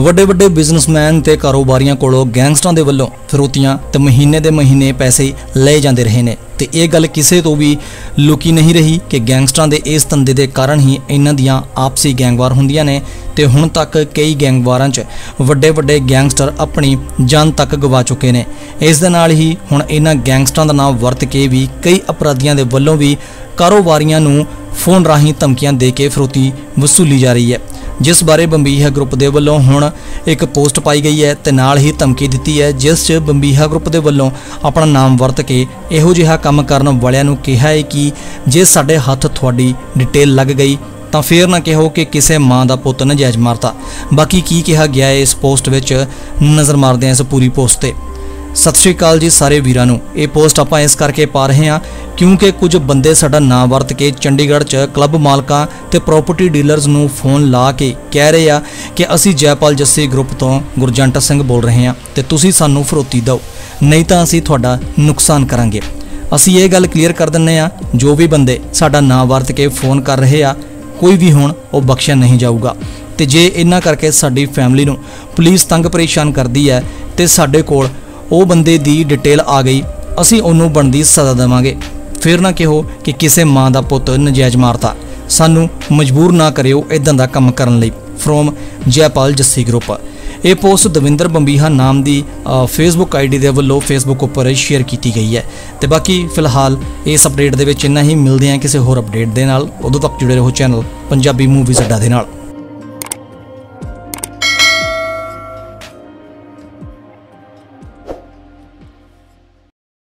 ਵੱਡੇ ਵੱਡੇ ਬਿਜ਼ਨਸਮੈਨ ਤੇ ਕਾਰੋਬਾਰੀਆਂ ਕੋਲੋਂ ਗੈਂਗਸਟਰਾਂ ਦੇ ਵੱਲੋਂ ਫਿਰੋਤੀਆਂ ਤੇ ਮਹੀਨੇ ਦੇ ਮਹੀਨੇ ਪੈਸੇ ਲਏ ਜਾਂਦੇ ਰਹੇ ਨੇ। ਤੇ ਇਹ ਗੱਲ ਕਿਸੇ ਤੋਂ ਵੀ ਲੁਕੀ ਨਹੀਂ ਰਹੀ ਕਿ ਗੈਂਗਸਟਰਾਂ ਦੇ ਇਸ ਧੰਦੇ ਦੇ ਕਾਰਨ ਹੀ ਇਹਨਾਂ ਦੀਆਂ ਆਪਸੀ ਗੈਂਗਵਾਰ ਹੁੰਦੀਆਂ ਨੇ ਤੇ ਹੁਣ ਤੱਕ ਕਈ ਗੈਂਗਵਾਰਾਂ 'ਚ ਵੱਡੇ ਵੱਡੇ ਗੈਂਗਸਟਰ ਆਪਣੀ ਜਾਨ ਤੱਕ ਗਵਾ ਚੁੱਕੇ ਨੇ। ਇਸ ਦੇ ਨਾਲ ਹੀ ਹੁਣ ਇਹਨਾਂ ਗੈਂਗਸਟਰਾਂ ਦਾ ਨਾਮ ਵਰਤ ਕੇ ਵੀ ਕਈ ਅਪਰਾਧੀਆਂ ਦੇ ਵੱਲੋਂ ਵੀ ਕਾਰੋਬਾਰੀਆਂ ਨੂੰ ਫੋਨ ਰਾਹੀਂ ਧਮਕੀਆਂ ਦੇ ਕੇ ਫਰੋਤੀ ਵਸੂਲੀ ਜਾ ਰਹੀ ਹੈ। ਜਿਸ ਬਾਰੇ ਬੰਬੀਹਾ ਗਰੁੱਪ ਦੇ ਵੱਲੋਂ ਹੁਣ ਇੱਕ ਪੋਸਟ ਪਾਈ ਗਈ ਹੈ ਤੇ ਨਾਲ ਹੀ ਧਮਕੀ ਦਿੱਤੀ ਹੈ, ਜਿਸ 'ਚ ਬੰਬੀਹਾ ਗਰੁੱਪ ਦੇ ਵੱਲੋਂ ਆਪਣਾ ਨਾਮ ਵਰਤ ਕੇ ਇਹੋ ਜਿਹਾ ਕੰਮ ਕਰਨ ਵਾਲਿਆਂ ਨੂੰ ਕਿਹਾ ਹੈ ਕਿ ਜੇ ਸਾਡੇ ਹੱਥ ਤੁਹਾਡੀ ਡਿਟੇਲ ਲੱਗ ਗਈ, ਤਾਂ ਫੇਰ ਨਾ ਕਿਹੋ ਕਿ ਕਿਸੇ ਮਾਂ ਦਾ ਪੁੱਤ ਨਜਾਇਜ਼ ਮਾਰਤਾ। ਬਾਕੀ ਕੀ ਕਿਹਾ ਗਿਆ ਹੈ ਇਸ ਪੋਸਟ ਵਿੱਚ, ਨਜ਼ਰ ਮਾਰਦੇ ਹਾਂ ਇਸ ਪੂਰੀ ਪੋਸਟ ਤੇ। ਸਤਿ ਸ਼੍ਰੀ ਅਕਾਲ ਜੀ ਸਾਰੇ ਵੀਰਾਂ ਨੂੰ। ਇਹ ਪੋਸਟ ਆਪਾਂ ਇਸ ਕਰਕੇ ਪਾ ਰਹੇ ਹਾਂ ਕਿਉਂਕਿ ਕੁਝ ਬੰਦੇ ਸਾਡਾ ਨਾਂ ਵਰਤ ਕੇ ਚੰਡੀਗੜ੍ਹ 'ਚ ਕਲੱਬ ਮਾਲਕਾਂ ਤੇ ਪ੍ਰਾਪਰਟੀ ਡੀਲਰਸ ਨੂੰ ਫੋਨ ਲਾ ਕੇ ਕਹਿ ਰਹੇ ਆ ਕਿ ਅਸੀਂ ਜੈਪਾਲ ਜੱਸੀ ਗਰੁੱਪ ਤੋਂ ਗੁਰਜੰਟ ਸਿੰਘ ਬੋਲ ਰਹੇ ਹਾਂ ਤੇ ਤੁਸੀਂ ਸਾਨੂੰ ਫਰੋਤੀ ਦਿਓ। ਨਹੀਂ ਤਾਂ ਅਸੀਂ ਤੁਹਾਡਾ ਨੁਕਸਾਨ ਕਰਾਂਗੇ। ਅਸੀਂ ਇਹ ਗੱਲ ਕਲੀਅਰ ਕਰ ਦਿੰਨੇ ਆ ਜੋ ਵੀ ਬੰਦੇ ਸਾਡਾ ਨਾਂ ਵਰਤ ਕੇ ਫੋਨ ਕਰ ਰਹੇ ਆ, ਕੋਈ ਵੀ ਹੁਣ ਉਹ ਬਖਸ਼ਿਆ ਨਹੀਂ ਜਾਊਗਾ। ਤੇ ਜੇ ਇਹਨਾਂ ਕਰਕੇ ਸਾਡੀ ਫੈਮਿਲੀ ਨੂੰ ਪੁਲਿਸ ਤੰਗ ਪਰੇਸ਼ਾਨ ਕਰਦੀ ਹੈ ਤੇ ਸਾਡੇ ਕੋਲ ਉਹ ਬੰਦੇ ਦੀ ਡਿਟੇਲ ਆ ਗਈ, ਅਸੀਂ ਉਹਨੂੰ ਬਣਦੀ ਸਜ਼ਾ ਦੇਵਾਂਗੇ। ਫਿਰ ਨਾ ਕਿਹੋ ਕਿ ਕਿਸੇ ਮਾਂ ਦਾ ਪੁੱਤ ਨਜਾਇਜ਼ ਮਾਰਤਾ। ਸਾਨੂੰ ਮਜਬੂਰ ਨਾ ਕਰਿਓ ਇਦਾਂ ਦਾ ਕੰਮ ਕਰਨ ਲਈ। ਫਰੋਮ ਜੈਪਾਲ ਜੱਸੀ ਗਰੁੱਪ ਇਹ ਪੋਸਟ ਦਵਿੰਦਰ ਬੰਬੀਹਾ ਨਾਮ ਦੀ ਫੇਸਬੁੱਕ ਆਈਡੀ ਦੇ ਵੱਲੋਂ ਫੇਸਬੁੱਕ ਉੱਪਰ ਸ਼ੇਅਰ ਕੀਤੀ ਗਈ ਹੈ। ਤੇ ਬਾਕੀ ਫਿਲਹਾਲ ਇਸ ਅਪਡੇਟ ਦੇ ਵਿੱਚ ਇੰਨਾ ਹੀ। ਮਿਲਦੇ ਹਾਂ ਕਿਸੇ ਹੋਰ ਅਪਡੇਟ ਦੇ ਨਾਲ। ਉਦੋਂ ਤੱਕ ਜੁੜੇ ਰਹੋ ਚੈਨਲ ਪੰਜਾਬੀ ਮੂਵੀਜ਼ ਅੱਡਾ ਦੇ ਨਾਲ।